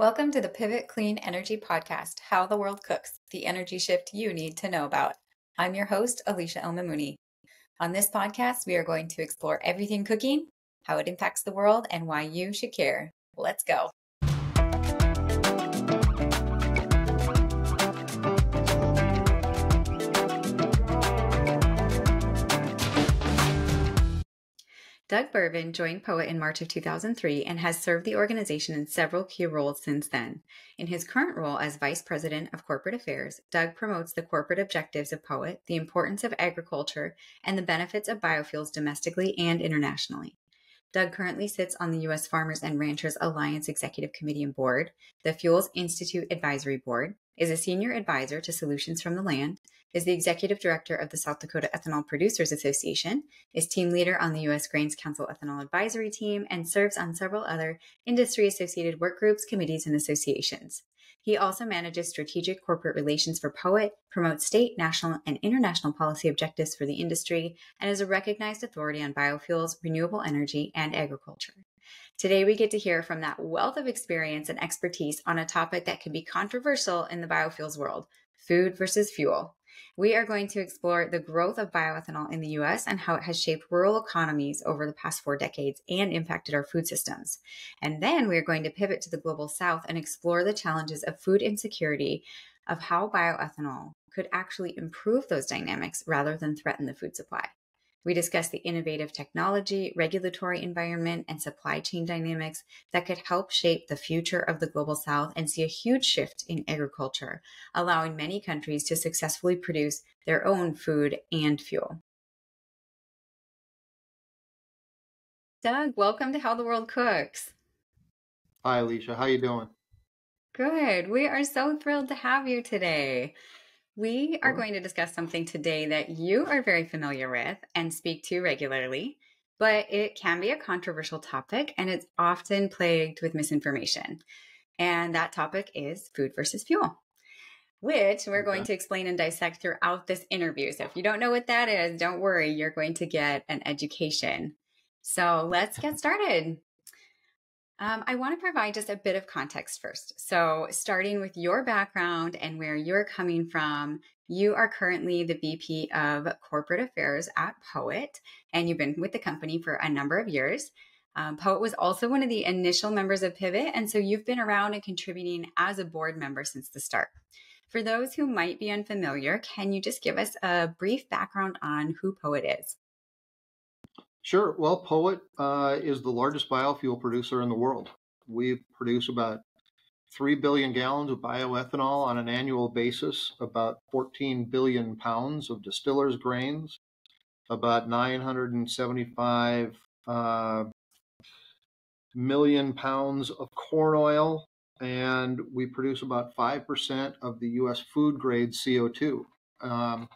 Welcome to the Pivot Clean Energy Podcast How the World Cooks, the energy shift you need to know about. I'm your host, Alicia El Mamouni. On this podcast, we are going to explore everything cooking, how it impacts the world, and why you should care. Let's go. Doug Berven joined POET in March of 2003 and has served the organization in several key roles since then. In his current role as Vice President of Corporate Affairs, Doug promotes the corporate objectives of POET, the importance of agriculture, and the benefits of biofuels domestically and internationally. Doug currently sits on the U.S. Farmers and Ranchers Alliance Executive Committee and Board, the Fuels Institute Advisory Board, is a senior advisor to Solutions from the Land, is the executive director of the South Dakota Ethanol Producers Association, is team leader on the U.S. Grains Council Ethanol Advisory Team, and serves on several other industry associated work groups, committees, and associations. He also manages strategic corporate relations for POET, promotes state, national, and international policy objectives for the industry, and is a recognized authority on biofuels, renewable energy, and agriculture. Today, we get to hear from that wealth of experience and expertise on a topic that can be controversial in the biofuels world food versus fuel. We are going to explore the growth of bioethanol in the US and how it has shaped rural economies over the past four decades and impacted our food systems. And then we are going to pivot to the global south and explore the challenges of food insecurity, of how bioethanol could actually improve those dynamics rather than threaten the food supply. We discuss the innovative technology, regulatory environment, and supply chain dynamics that could help shape the future of the global south and see a huge shift in agriculture, allowing many countries to successfully produce their own food and fuel. Doug, welcome to How the World Cooks. Hi, Alicia. How you doing? Good. We are so thrilled to have you today. We are going to discuss something today that you are very familiar with and speak to regularly, but it can be a controversial topic and it's often plagued with misinformation. And that topic is food versus fuel, which we're going to explain and dissect throughout this interview. So if you don't know what that is, don't worry, you're going to get an education. So let's get started. Um, I want to provide just a bit of context first. So, starting with your background and where you're coming from, you are currently the VP of Corporate Affairs at POET, and you've been with the company for a number of years. Um, POET was also one of the initial members of Pivot, and so you've been around and contributing as a board member since the start. For those who might be unfamiliar, can you just give us a brief background on who POET is? Sure. Well, POET uh, is the largest biofuel producer in the world. We produce about 3 billion gallons of bioethanol on an annual basis, about 14 billion pounds of distillers' grains, about 975 uh, million pounds of corn oil, and we produce about 5% of the U.S. food grade CO2. Um,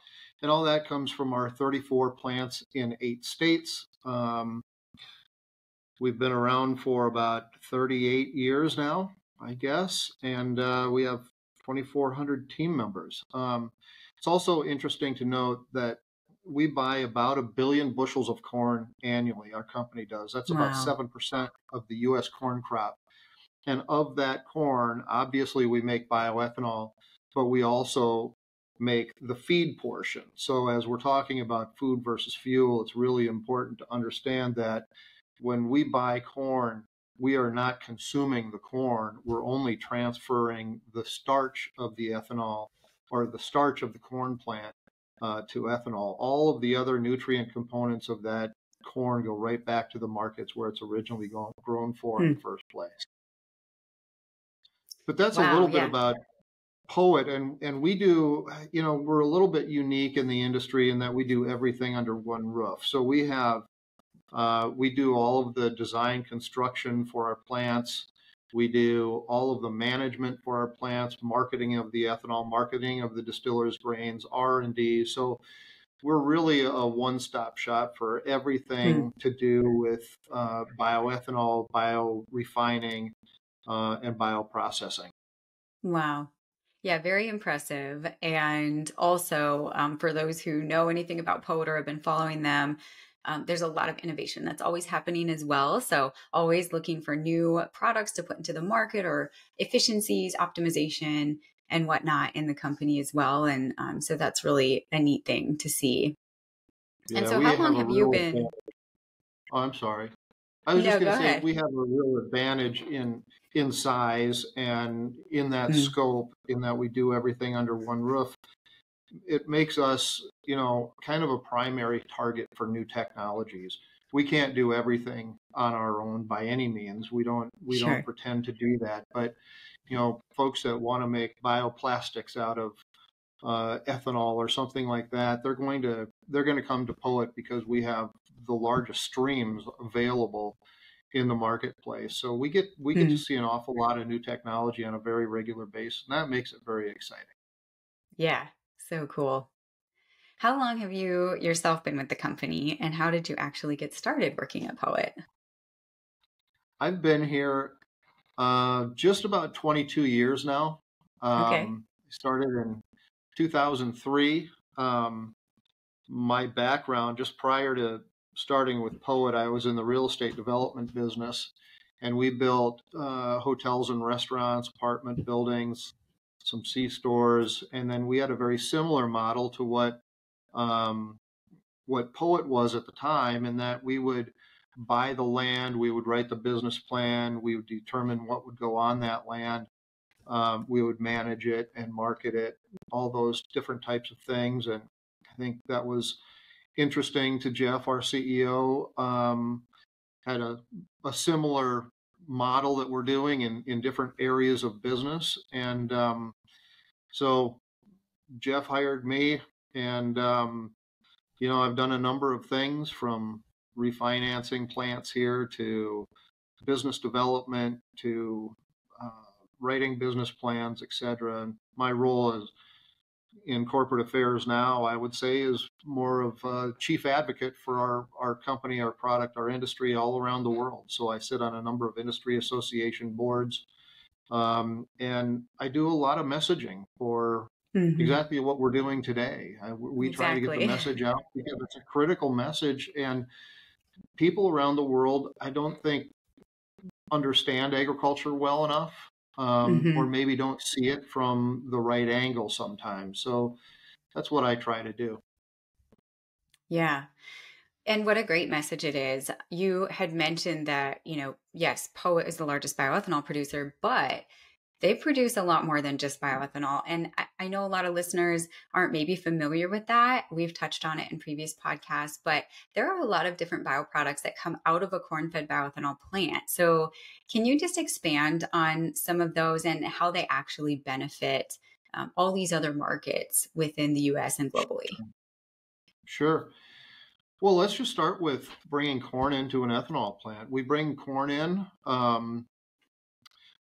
and all that comes from our 34 plants in eight states. Um, we've been around for about 38 years now, I guess, and uh, we have 2,400 team members. Um, it's also interesting to note that we buy about a billion bushels of corn annually. Our company does. That's wow. about seven percent of the U.S. corn crop. And of that corn, obviously we make bioethanol, but we also make the feed portion. So, as we're talking about food versus fuel, it's really important to understand that when we buy corn, we are not consuming the corn. We're only transferring the starch of the ethanol or the starch of the corn plant uh, to ethanol. All of the other nutrient components of that corn go right back to the markets where it's originally grown for hmm. in the first place. But that's wow, a little bit about POET and and we do you know we're a little bit unique in the industry in that we do everything under one roof. So we have uh, we do all of the design construction for our plants. We do all of the management for our plants marketing of the ethanol marketing of the distillers grains r&d so we're really a one-stop shop for everything mm. to do with uh, bioethanol biorefining uh, and bioprocessing. Wow yeah, very impressive. And also, um, for those who know anything about POET or have been following them, um, there's a lot of innovation that's always happening as well. So, always looking for new products to put into the market or efficiencies, optimization, and whatnot in the company as well. And um, so, that's really a neat thing to see. Yeah, and so, how long have, have you been? Oh, I'm sorry. I was no, just going to say we have a real advantage in in size and in that mm. scope, in that we do everything under one roof. It makes us, you know, kind of a primary target for new technologies. We can't do everything on our own by any means. We don't we sure. don't pretend to do that. But you know, folks that want to make bioplastics out of uh, ethanol or something like that, they're going to they're going to come to Poet because we have the largest streams available in the marketplace. So we get we get mm. to see an awful lot of new technology on a very regular basis, and that makes it very exciting. Yeah, so cool. How long have you yourself been with the company, and how did you actually get started working at Poet? I've been here uh, just about 22 years now. Um, okay. Started in 2003. Um, my background, just prior to starting with Poet, I was in the real estate development business, and we built uh, hotels and restaurants, apartment buildings, some C stores, and then we had a very similar model to what um, what Poet was at the time, in that we would buy the land, we would write the business plan, we would determine what would go on that land, um, we would manage it and market it, all those different types of things, and I think that was interesting to Jeff, our CEO. Um, had a, a similar model that we're doing in, in different areas of business. And um, so Jeff hired me, and, um, you know, I've done a number of things from refinancing plants here to business development to uh, writing business plans, et cetera. And my role is in corporate affairs now, I would say, is more of a chief advocate for our, our company, our product, our industry all around the world. So I sit on a number of industry association boards. Um, and I do a lot of messaging for mm-hmm. exactly what we're doing today. I, we exactly. try to get the message out because it's a critical message. And people around the world, I don't think, understand agriculture well enough um, mm-hmm. or maybe don't see it from the right angle sometimes. So that's what I try to do. Yeah. And what a great message it is. You had mentioned that, you know, yes, Poet is the largest bioethanol producer, but they produce a lot more than just bioethanol. And I, I, know a lot of listeners aren't maybe familiar with that. We've touched on it in previous podcasts, but there are a lot of different bioproducts that come out of a corn fed bioethanol plant. So, can you just expand on some of those and how they actually benefit um, all these other markets within the US and globally? Sure. Well, let's just start with bringing corn into an ethanol plant. We bring corn in, um,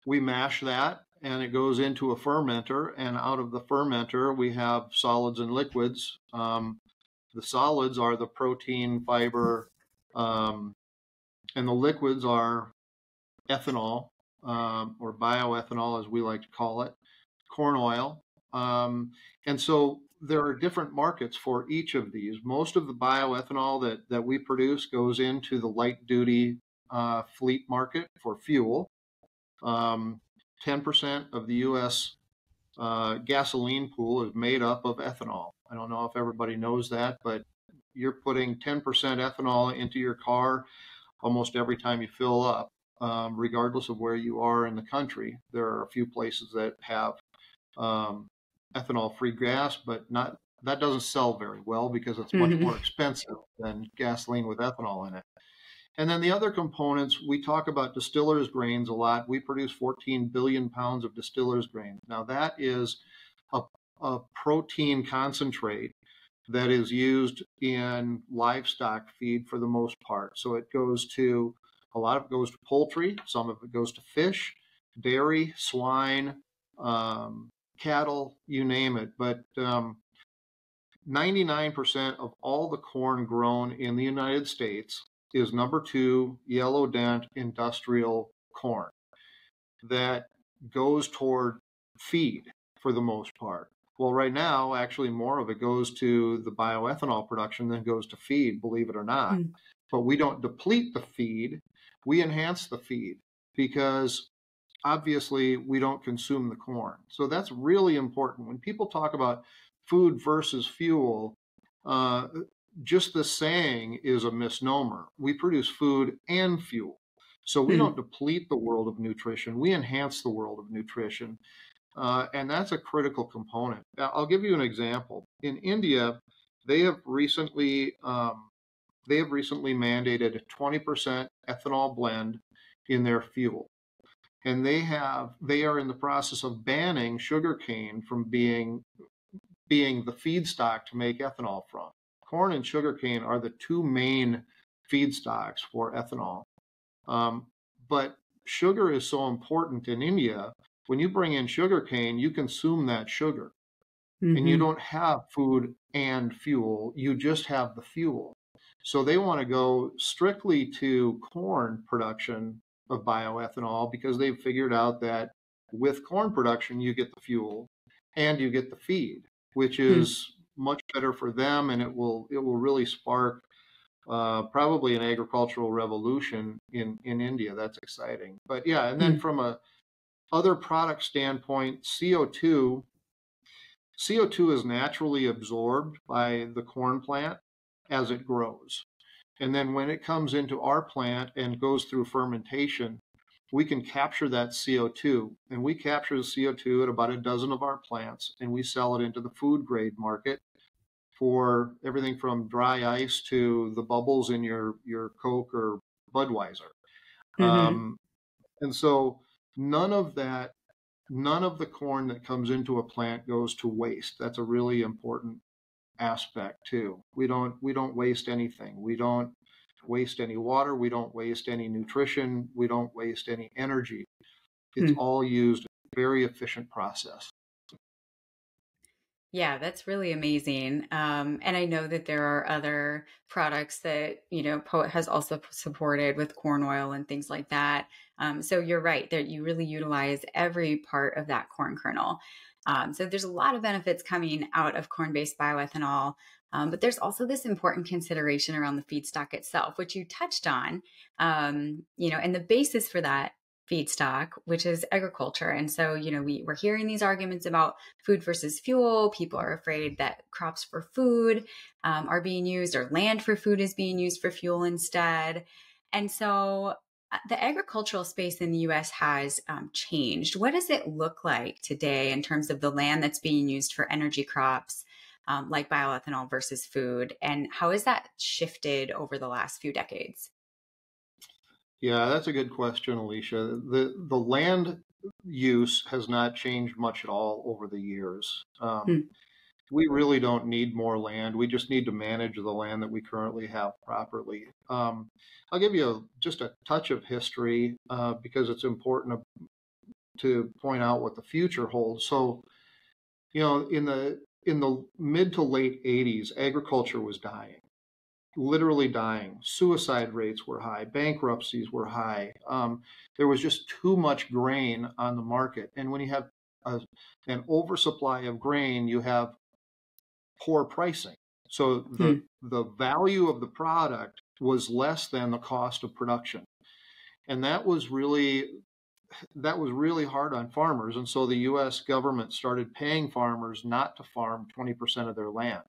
we mash that, and it goes into a fermenter. And out of the fermenter, we have solids and liquids. Um, the solids are the protein, fiber, um, and the liquids are ethanol um, or bioethanol, as we like to call it, corn oil. Um, and so there are different markets for each of these. Most of the bioethanol that, that we produce goes into the light duty uh, fleet market for fuel. Um, 10% of the U.S. Uh, gasoline pool is made up of ethanol. I don't know if everybody knows that, but you're putting 10% ethanol into your car almost every time you fill up, um, regardless of where you are in the country. There are a few places that have um, ethanol-free gas, but not that doesn't sell very well because it's much mm-hmm. more expensive than gasoline with ethanol in it. And then the other components, we talk about distillers grains a lot. We produce 14 billion pounds of distillers grain. Now that is a, a protein concentrate that is used in livestock feed for the most part. So it goes to a lot of it goes to poultry, some of it goes to fish, dairy, swine, um, cattle, you name it. But um, 99% of all the corn grown in the United States is number two yellow dent industrial corn that goes toward feed for the most part. Well, right now, actually, more of it goes to the bioethanol production than goes to feed, believe it or not. Mm. But we don't deplete the feed, we enhance the feed because obviously we don't consume the corn. So that's really important. When people talk about food versus fuel, uh, just the saying is a misnomer. We produce food and fuel. So we mm. don't deplete the world of nutrition, we enhance the world of nutrition. Uh, and that's a critical component. I'll give you an example. In India, they have recently um, they have recently mandated a 20% ethanol blend in their fuel, and they have they are in the process of banning sugarcane from being being the feedstock to make ethanol from. Corn and sugarcane are the two main feedstocks for ethanol. Um, but sugar is so important in India when you bring in sugar cane, you consume that sugar. Mm-hmm. And you mm-hmm. don't have food and fuel, you just have the fuel. So they want to go strictly to corn production of bioethanol because they've figured out that with corn production, you get the fuel and you get the feed, which hmm. is. Much better for them, and it will it will really spark uh, probably an agricultural revolution in in India. That's exciting. But yeah, and then mm-hmm. from a other product standpoint, CO2 CO2 is naturally absorbed by the corn plant as it grows. And then when it comes into our plant and goes through fermentation, we can capture that CO2. And we capture the CO2 at about a dozen of our plants and we sell it into the food grade market for everything from dry ice to the bubbles in your, your Coke or Budweiser. Mm-hmm. Um, and so none of that none of the corn that comes into a plant goes to waste that's a really important aspect too we don't we don't waste anything we don't waste any water we don't waste any nutrition we don't waste any energy it's hmm. all used very efficient process yeah, that's really amazing. Um, and I know that there are other products that, you know, Poet has also supported with corn oil and things like that. Um, so you're right that you really utilize every part of that corn kernel. Um, so there's a lot of benefits coming out of corn based bioethanol. Um, but there's also this important consideration around the feedstock itself, which you touched on. Um, you know, and the basis for that feedstock, which is agriculture. And so, you know, we, we're hearing these arguments about food versus fuel. People are afraid that crops for food um, are being used or land for food is being used for fuel instead. And so uh, the agricultural space in the US has um, changed. What does it look like today in terms of the land that's being used for energy crops? Um, like bioethanol versus food, and how has that shifted over the last few decades? Yeah, that's a good question, Alicia. The the land use has not changed much at all over the years. Um, hmm. We really don't need more land. We just need to manage the land that we currently have properly. Um, I'll give you a, just a touch of history uh, because it's important to, to point out what the future holds. So, you know, in the in the mid to late 80s, agriculture was dying literally dying. Suicide rates were high. Bankruptcies were high. Um, there was just too much grain on the market. And when you have a, an oversupply of grain, you have poor pricing. So the, hmm. the value of the product was less than the cost of production. And that was really that was really hard on farmers. And so the US government started paying farmers not to farm 20% of their land.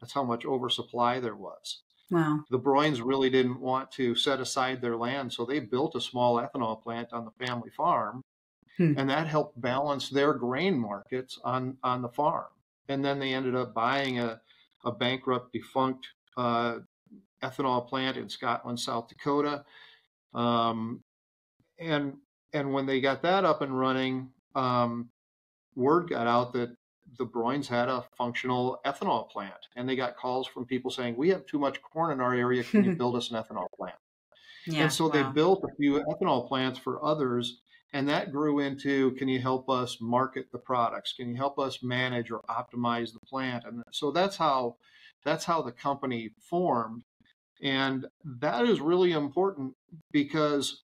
That's how much oversupply there was. Wow. The Broins really didn't want to set aside their land, so they built a small ethanol plant on the family farm, hmm. and that helped balance their grain markets on, on the farm. And then they ended up buying a, a bankrupt, defunct uh, ethanol plant in Scotland, South Dakota. Um, and and when they got that up and running, um, word got out that the Broins had a functional ethanol plant, and they got calls from people saying, "We have too much corn in our area. Can you build us an ethanol plant?" Yeah, and so wow. they built a few ethanol plants for others, and that grew into, "Can you help us market the products? Can you help us manage or optimize the plant?" And so that's how that's how the company formed, and that is really important because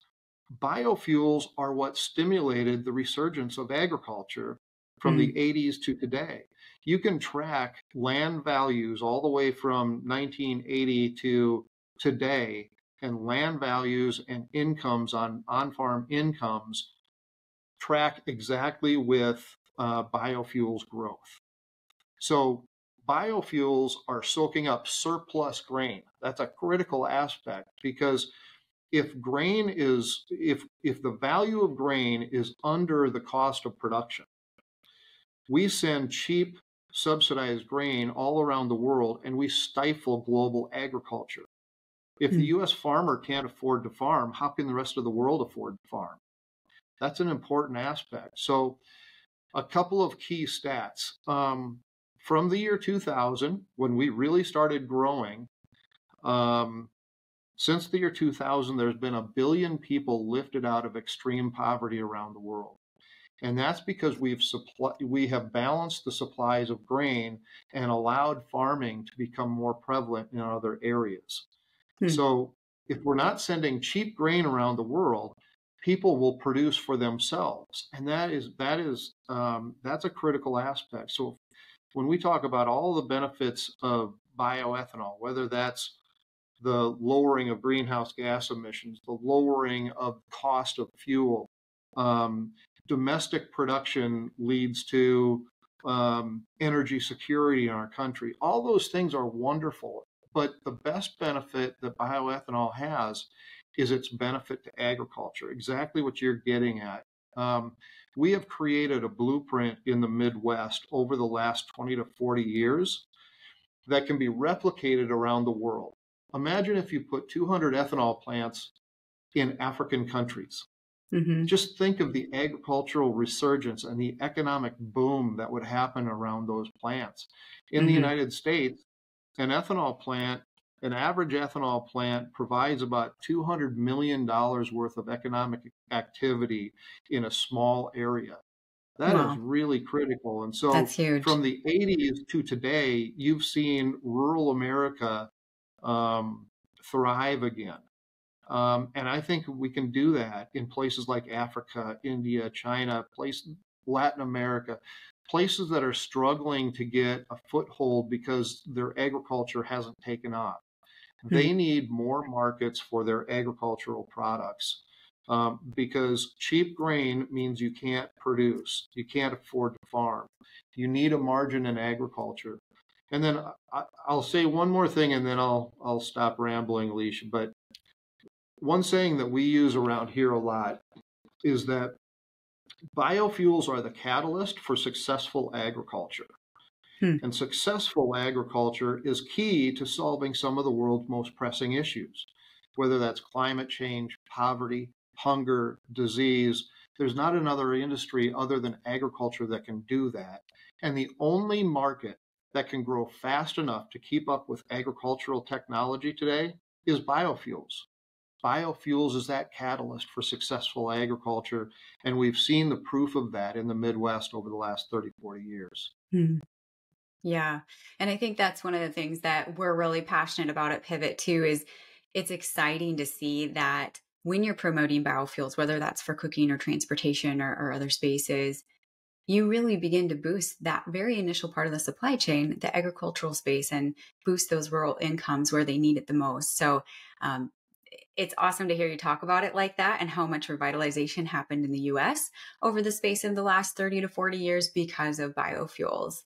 biofuels are what stimulated the resurgence of agriculture from mm. the 80s to today. you can track land values all the way from 1980 to today and land values and incomes on on-farm incomes track exactly with uh, biofuels growth. So biofuels are soaking up surplus grain. That's a critical aspect because if grain is if if the value of grain is under the cost of production, we send cheap subsidized grain all around the world and we stifle global agriculture. If the hmm. US farmer can't afford to farm, how can the rest of the world afford to farm? That's an important aspect. So, a couple of key stats. Um, from the year 2000, when we really started growing, um, since the year 2000, there's been a billion people lifted out of extreme poverty around the world. And that's because we've supply, we have balanced the supplies of grain and allowed farming to become more prevalent in other areas. Hmm. So if we're not sending cheap grain around the world, people will produce for themselves, and that is that is um, that's a critical aspect. So when we talk about all the benefits of bioethanol, whether that's the lowering of greenhouse gas emissions, the lowering of cost of fuel, um, domestic production leads to um, energy security in our country. All those things are wonderful. But the best benefit that bioethanol has is its benefit to agriculture, exactly what you're getting at. Um, we have created a blueprint in the Midwest over the last 20 to 40 years that can be replicated around the world. Imagine if you put 200 ethanol plants in African countries. Mm-hmm. Just think of the agricultural resurgence and the economic boom that would happen around those plants. In mm-hmm. the United States, an ethanol plant, an average ethanol plant provides about $200 million worth of economic activity in a small area. That wow. is really critical. And so from the 80s to today, you've seen rural America um, thrive again. Um, and I think we can do that in places like Africa, India, China, place, Latin America places that are struggling to get a foothold because their agriculture hasn't taken off. Hmm. They need more markets for their agricultural products um, because cheap grain means you can't produce, you can't afford to farm. You need a margin in agriculture. And then I, will say one more thing, and then I'll I'll stop rambling, Alicia. But one saying that we use around here a lot is that biofuels are the catalyst for successful agriculture. Hmm. And successful agriculture is key to solving some of the world's most pressing issues, whether that's climate change, poverty, hunger, disease. There's not another industry other than agriculture that can do that. And the only market that can grow fast enough to keep up with agricultural technology today is biofuels biofuels is that catalyst for successful agriculture. And we've seen the proof of that in the Midwest over the last 30, 40 years. Hmm. Yeah. And I think that's one of the things that we're really passionate about at Pivot too is it's exciting to see that when you're promoting biofuels, whether that's for cooking or transportation or, or other spaces, you really begin to boost that very initial part of the supply chain, the agricultural space, and boost those rural incomes where they need it the most. So um, it's awesome to hear you talk about it like that and how much revitalization happened in the US over the space of the last 30 to 40 years because of biofuels.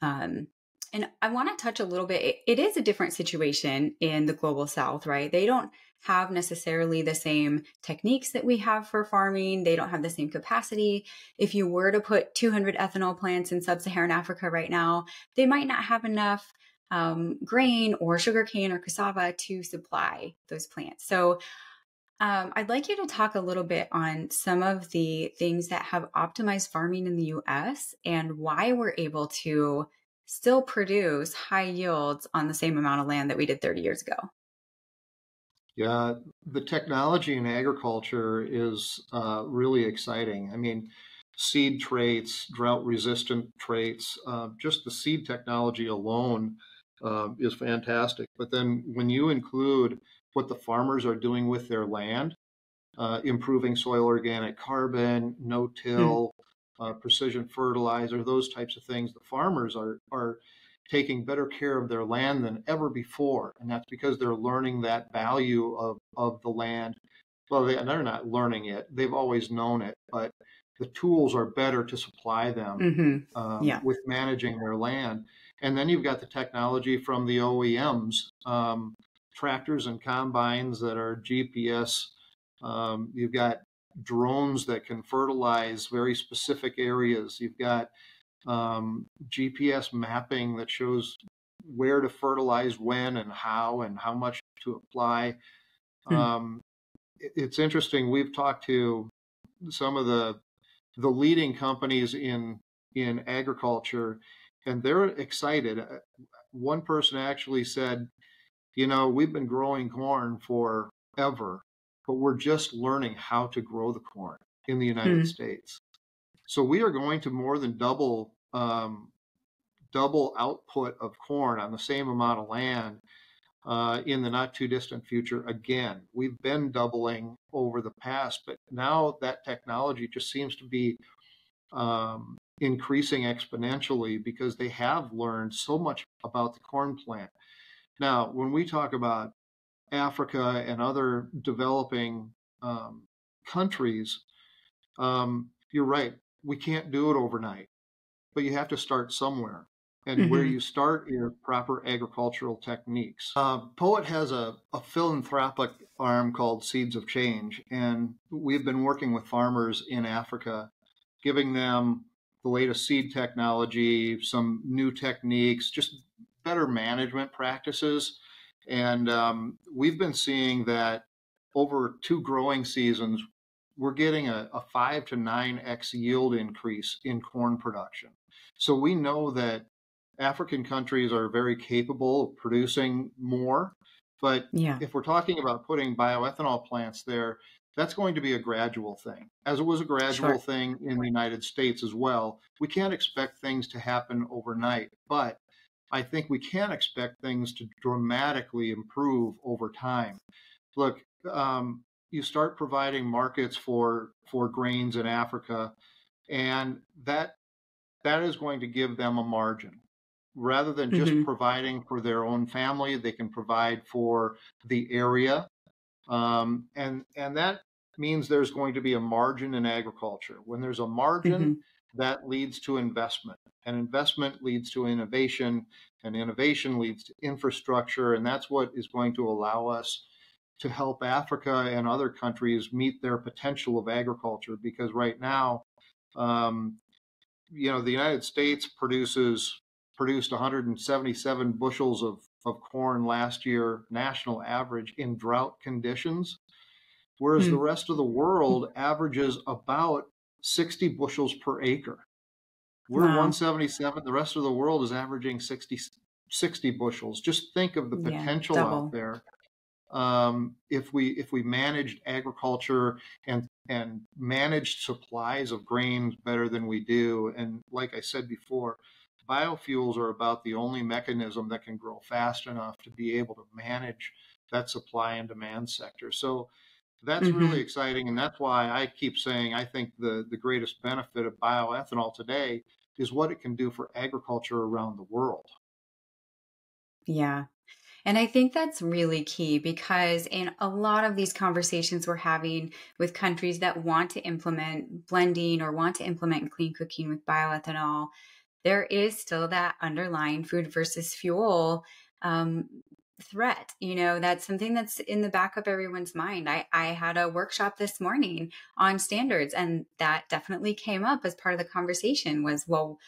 Um, and I want to touch a little bit. It, it is a different situation in the global south, right? They don't have necessarily the same techniques that we have for farming. They don't have the same capacity. If you were to put 200 ethanol plants in sub Saharan Africa right now, they might not have enough um, grain or sugarcane or cassava to supply those plants. So um, I'd like you to talk a little bit on some of the things that have optimized farming in the US and why we're able to still produce high yields on the same amount of land that we did 30 years ago. Yeah, the technology in agriculture is uh, really exciting. I mean, seed traits, drought resistant traits, uh, just the seed technology alone um, is fantastic. But then when you include what the farmers are doing with their land, uh, improving soil organic carbon, no till, mm. uh, precision fertilizer, those types of things. The farmers are are taking better care of their land than ever before, and that's because they're learning that value of of the land. Well, they, they're not learning it; they've always known it, but the tools are better to supply them mm-hmm. um, yeah. with managing their land. And then you've got the technology from the OEMs, um, tractors and combines that are GPS. Um, you've got drones that can fertilize very specific areas. You've got um, GPS mapping that shows where to fertilize when and how and how much to apply. Hmm. Um, it's interesting. We've talked to some of the the leading companies in in agriculture, and they're excited. Uh, one person actually said, "You know, we've been growing corn forever, but we're just learning how to grow the corn in the United mm-hmm. States. So we are going to more than double um, double output of corn on the same amount of land uh, in the not too distant future again. We've been doubling over the past, but now that technology just seems to be um, increasing exponentially because they have learned so much about the corn plant. Now, when we talk about Africa and other developing um, countries, um, you're right. We can't do it overnight, but you have to start somewhere. And mm-hmm. where you start is proper agricultural techniques. Uh, Poet has a, a philanthropic arm called Seeds of Change, and we've been working with farmers in Africa, giving them the latest seed technology, some new techniques, just better management practices and um, we've been seeing that over two growing seasons, we're getting a, a five to nine X yield increase in corn production. So we know that African countries are very capable of producing more. But yeah. if we're talking about putting bioethanol plants there, that's going to be a gradual thing, as it was a gradual sure. thing in the United States as well. We can't expect things to happen overnight, but I think we can expect things to dramatically improve over time. Look, um, you start providing markets for for grains in Africa, and that that is going to give them a margin. Rather than just mm-hmm. providing for their own family, they can provide for the area, um, and and that means there's going to be a margin in agriculture. When there's a margin, mm-hmm that leads to investment and investment leads to innovation and innovation leads to infrastructure and that's what is going to allow us to help africa and other countries meet their potential of agriculture because right now um, you know the united states produces produced 177 bushels of, of corn last year national average in drought conditions whereas mm. the rest of the world averages about 60 bushels per acre. We're wow. 177. The rest of the world is averaging 60, 60 bushels. Just think of the potential yeah, out there. Um, if we if we managed agriculture and and managed supplies of grains better than we do, and like I said before, biofuels are about the only mechanism that can grow fast enough to be able to manage that supply and demand sector. So that's mm-hmm. really exciting. And that's why I keep saying I think the, the greatest benefit of bioethanol today is what it can do for agriculture around the world. Yeah. And I think that's really key because in a lot of these conversations we're having with countries that want to implement blending or want to implement clean cooking with bioethanol, there is still that underlying food versus fuel um, threat. You know that's something that's in the back of everyone's mind. I i had a workshop this morning on standards and that definitely came up as part of the conversation was well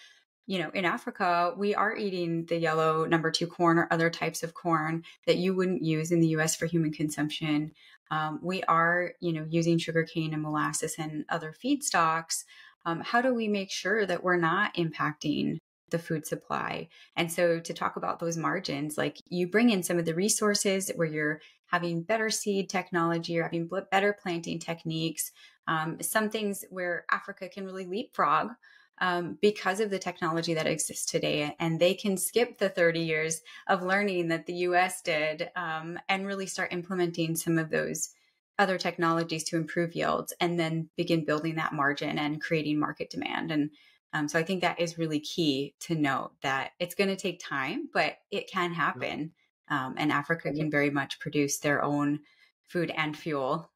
you know in africa we are eating the yellow number two corn or other types of corn that you wouldn't use in the us for human consumption. Um, we are you know using sugarcane and molasses and other feedstocks. Um, how do we make sure that we're not impacting the food supply. And so to talk about those margins, like you bring in some of the resources where you're having better seed technology or having better planting techniques, um, some things where Africa can really leapfrog um, because of the technology that exists today. And they can skip the 30 years of learning that the US did um, and really start implementing some of those other technologies to improve yields and then begin building that margin and creating market demand. And um, so I think that is really key to note that it's going to take time, but it can happen. Um, and Africa can very much produce their own food and fuel.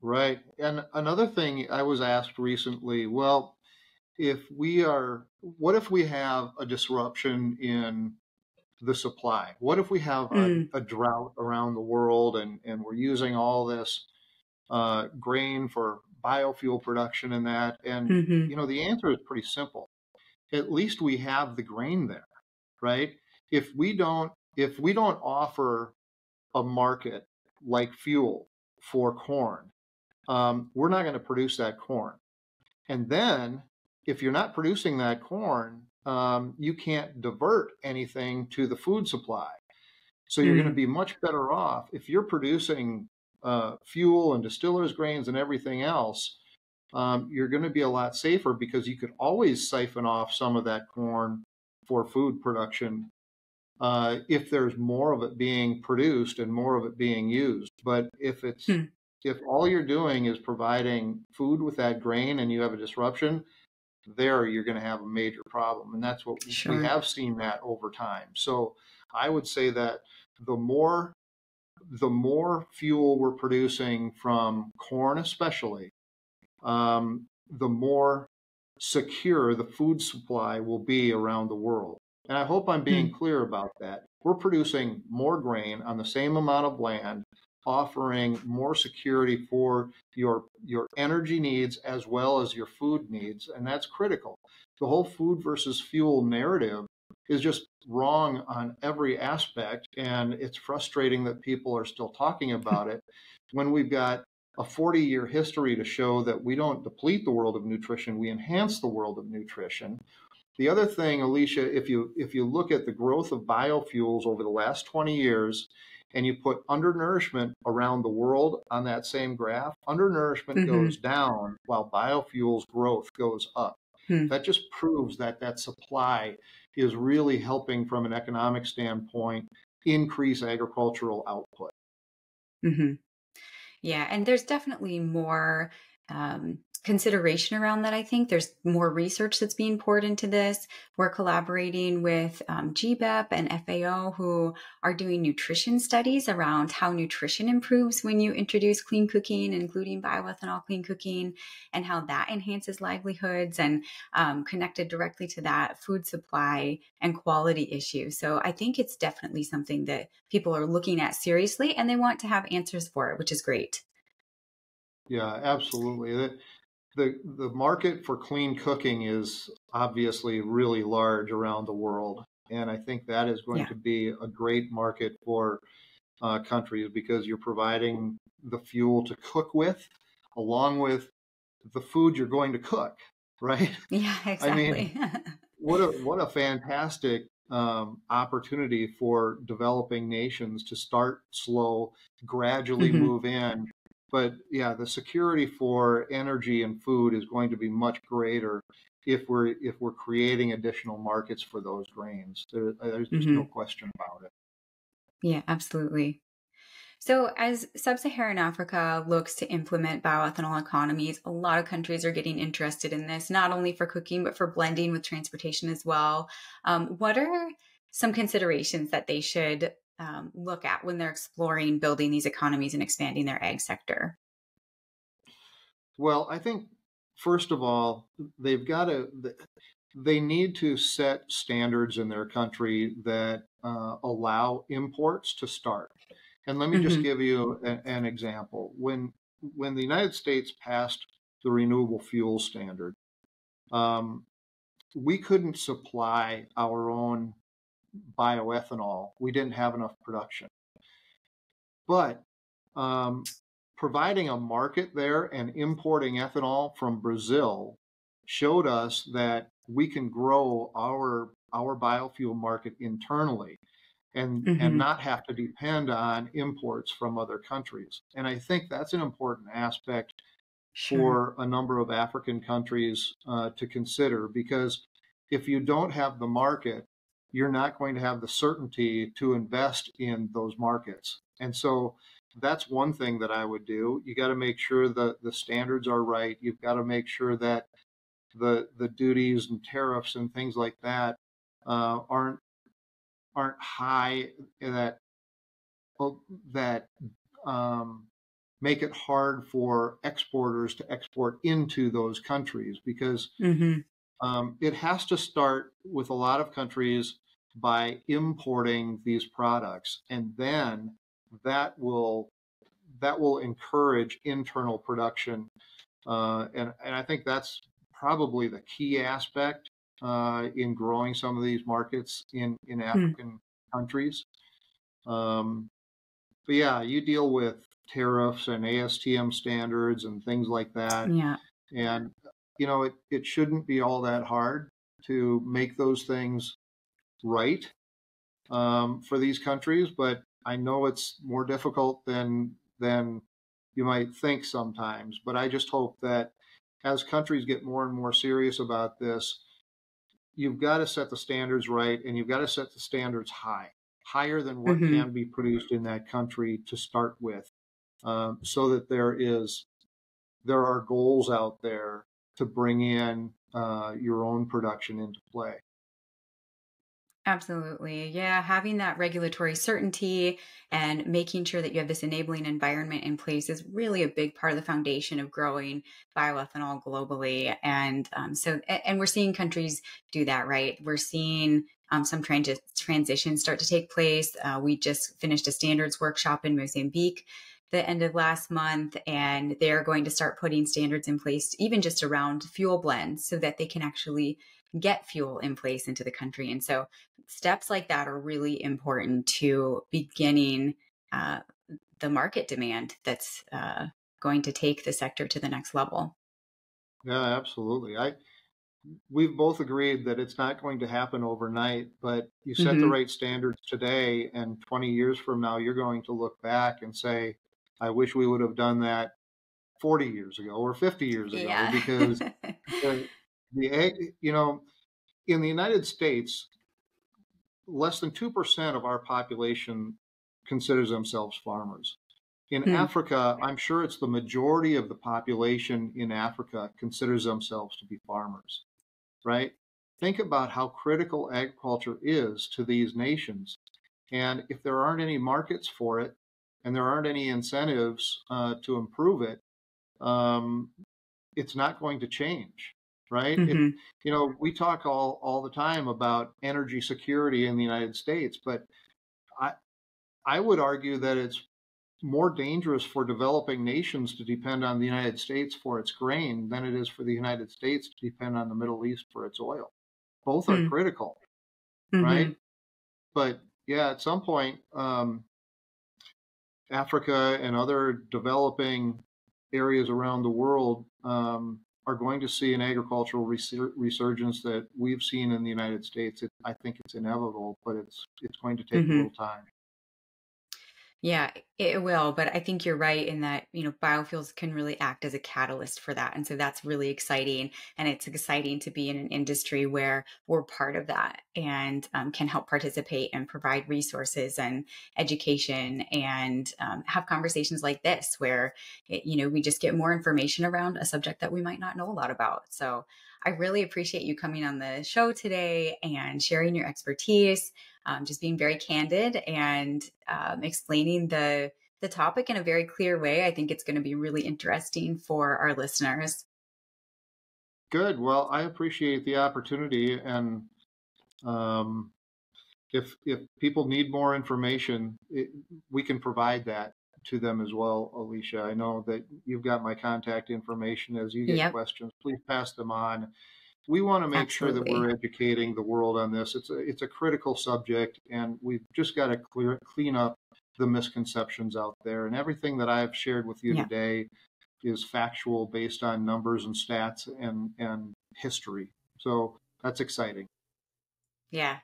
Right. And another thing I was asked recently well, if we are, what if we have a disruption in the supply? What if we have mm. a, a, drought around the world and, and we're using all this uh, grain for biofuel production and that? And, mm-hmm. you know, the answer is pretty simple. At least we have the grain there, right? If we don't, if we don't offer a market like fuel for corn, um, we're not going to produce that corn. And then if you're not producing that corn, um, you can't divert anything to the food supply. So you're mm. going to be much better off if you're producing uh, fuel and distillers grains and everything else. Um, you're going to be a lot safer because you could always siphon off some of that corn for food production uh, if there's more of it being produced and more of it being used. But if it's hmm. if all you're doing is providing food with that grain and you have a disruption, there you're going to have a major problem. And that's what sure. we have seen that over time. So I would say that the more the more fuel we're producing from corn, especially, um, the more secure the food supply will be around the world. And I hope I'm being mm. clear about that. We're producing more grain on the same amount of land offering more security for your your energy needs as well as your food needs and that's critical. The whole food versus fuel narrative is just wrong on every aspect and it's frustrating that people are still talking about it. When we've got a 40 year history to show that we don't deplete the world of nutrition we enhance the world of nutrition. The other thing alicia if you if you look at the growth of biofuels over the last 20 years and you put undernourishment around the world on that same graph, undernourishment mm-hmm. goes down while biofuels growth goes up. Hmm. That just proves that that supply is really helping from an economic standpoint increase agricultural output. Mm-hmm. Yeah, and there's definitely more um, consideration around that. I think there's more research that's being poured into this. We're collaborating with um, GBEP and FAO, who are doing nutrition studies around how nutrition improves when you introduce clean cooking, including bioethanol clean cooking, and how that enhances livelihoods and um, connected directly to that food supply and quality issue. So I think it's definitely something that people are looking at seriously and they want to have answers for it, which is great. Yeah, absolutely the the market for clean cooking is obviously really large around the world, and I think that is going yeah. to be a great market for uh, countries because you're providing the fuel to cook with, along with the food you're going to cook, right? Yeah, exactly. I mean, what a what a fantastic um, opportunity for developing nations to start slow, gradually mm-hmm. move in but yeah, the security for energy and food is going to be much greater if we're if we're creating additional markets for those grains. There, there's just mm-hmm. no question about it. Yeah, absolutely. So, as sub Saharan Africa looks to implement bioethanol economies, a lot of countries are getting interested in this, not only for cooking, but for blending with transportation as well. Um, what are some considerations that they should um, look at when they're exploring building these economies and expanding their ag sector? Well, I think first of all, they've got to they need to set standards in their country that uh, allow imports to start. And let me mm-hmm. just give you a, an example. When when the United States passed the renewable fuel standard, um, we couldn't supply our own bioethanol. We didn't have enough production. But um, providing a market there and importing ethanol from Brazil showed us that we can grow our our biofuel market internally and mm-hmm. and not have to depend on imports from other countries. And I think that's an important aspect sure. for a number of African countries uh, to consider because if you don't have the market, you're not going to have the certainty to invest in those markets. And so that's one thing that I would do. You got to make sure that the standards are right. You've got to make sure that the the duties and tariffs and things like that uh, aren't aren't high that that um, make it hard for exporters to export into those countries because mm-hmm. Um, it has to start with a lot of countries by importing these products and then that will that will encourage internal production uh, and, and i think that's probably the key aspect uh, in growing some of these markets in in hmm. african mm. countries um, but yeah you deal with tariffs and ASTM standards and things like that. Yeah. And, you know, it, it shouldn't be all that hard to make those things right um, for these countries, but I know it's more difficult than than you might think sometimes. But I just hope that as countries get more and more serious about this, you've got to set the standards right and you've got to set the standards high, higher than what mm-hmm. can be produced in that country to start with um, so that there is there are goals out there to bring in uh, your own production into play. Absolutely. Yeah. Having that regulatory certainty and making sure that you have this enabling environment in place is really a big part of the foundation of growing bioethanol globally. And um, so, and we're seeing countries do that, right? We're seeing um, some trans- transitions start to take place. Uh, we just finished a standards workshop in Mozambique the end of last month, and they're going to start putting standards in place, even just around fuel blends, so that they can actually get fuel in place into the country. And so, steps like that are really important to beginning uh, the market demand that's uh, going to take the sector to the next level. Yeah, absolutely. I we've both agreed that it's not going to happen overnight, but you set mm-hmm. the right standards today, and 20 years from now, you're going to look back and say, I wish we would have done that 40 years ago or 50 years ago yeah. because the, the, you know in the United States less than 2% of our population considers themselves farmers. In hmm. Africa, I'm sure it's the majority of the population in Africa considers themselves to be farmers, right? Think about how critical agriculture is to these nations. And if there aren't any markets for it, and there aren't any incentives uh, to improve it, um, it's not going to change, right? Mm-hmm. It, you know, we talk all all the time about energy security in the United States, but I I would argue that it's more dangerous for developing nations to depend on the United States for its grain than it is for the United States to depend on the Middle East for its oil. Both are mm-hmm. critical, mm-hmm. right? But yeah, at some point, um, Africa and other developing areas around the world um, are going to see an agricultural resurgence that we've seen in the United States. It, I think it's inevitable, but it's it's going to take mm-hmm. a little time. Yeah, it will. But I think you're right in that, you know, biofuels can really act as a catalyst for that. And so that's really exciting. And it's exciting to be in an industry where we're part of that and um, can help participate and provide resources and education and um, have conversations like this where, it, you know, we just get more information around a subject that we might not know a lot about. So I really appreciate you coming on the show today and sharing your expertise um, just being very candid and um, explaining the the topic in a very clear way. I think it's going to be really interesting for our listeners. Good. Well, I appreciate the opportunity, and um, if if people need more information, it, we can provide that to them as well, Alicia. I know that you've got my contact information. As you get yep. questions, please pass them on we want to make Absolutely. sure that we're educating the world on this. It's a it's a critical subject, and we've just got to clear clean up the misconceptions out there. And everything that I've shared with you yeah. today is factual, based on numbers and stats and and history. So that's exciting. Yeah.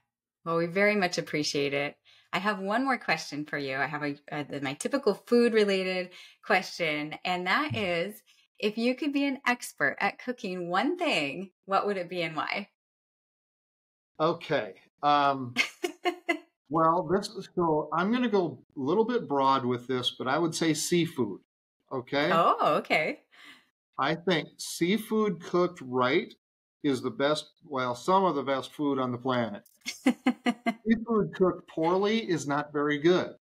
Well, we very much appreciate it. I have one more question for you. I have a, a my typical food related question, and that mm. is if you could be an expert at cooking one thing, what would it be and why? Okay. Um, Well, this is so I'm going to go a little bit broad with this, but I would say seafood. Okay. Oh, okay. I think seafood cooked right is the best, well, some of the best food on the planet. seafood cooked poorly is not very good.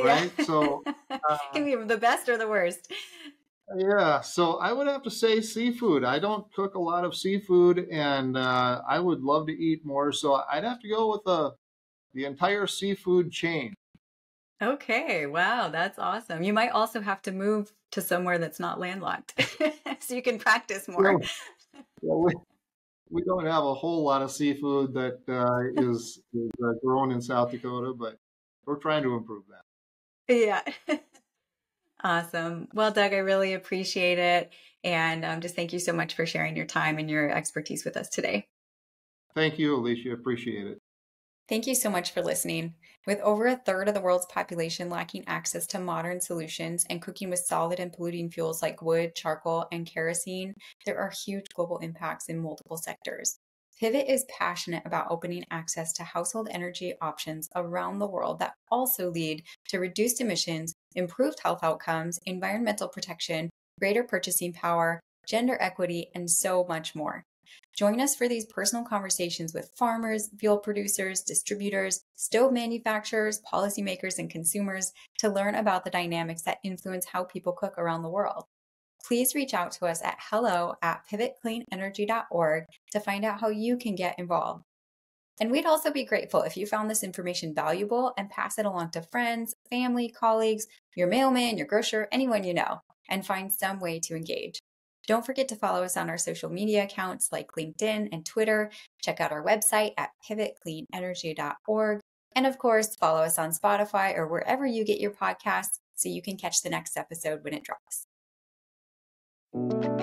Right. Yeah. So, uh, can be the best or the worst. Yeah, so I would have to say seafood. I don't cook a lot of seafood, and uh, I would love to eat more. So I'd have to go with the the entire seafood chain. Okay, wow, that's awesome. You might also have to move to somewhere that's not landlocked, so you can practice more. Well, we, we don't have a whole lot of seafood that uh, is, is uh, grown in South Dakota, but we're trying to improve that. Yeah. Awesome. Well, Doug, I really appreciate it. And um, just thank you so much for sharing your time and your expertise with us today. Thank you, Alicia. Appreciate it. Thank you so much for listening. With over a third of the world's population lacking access to modern solutions and cooking with solid and polluting fuels like wood, charcoal, and kerosene, there are huge global impacts in multiple sectors. Pivot is passionate about opening access to household energy options around the world that also lead to reduced emissions, improved health outcomes, environmental protection, greater purchasing power, gender equity, and so much more. Join us for these personal conversations with farmers, fuel producers, distributors, stove manufacturers, policymakers, and consumers to learn about the dynamics that influence how people cook around the world please reach out to us at hello at pivotcleanenergy.org to find out how you can get involved. And we'd also be grateful if you found this information valuable and pass it along to friends, family, colleagues, your mailman, your grocer, anyone you know, and find some way to engage. Don't forget to follow us on our social media accounts like LinkedIn and Twitter. Check out our website at pivotcleanenergy.org. And of course, follow us on Spotify or wherever you get your podcasts so you can catch the next episode when it drops. Thank you.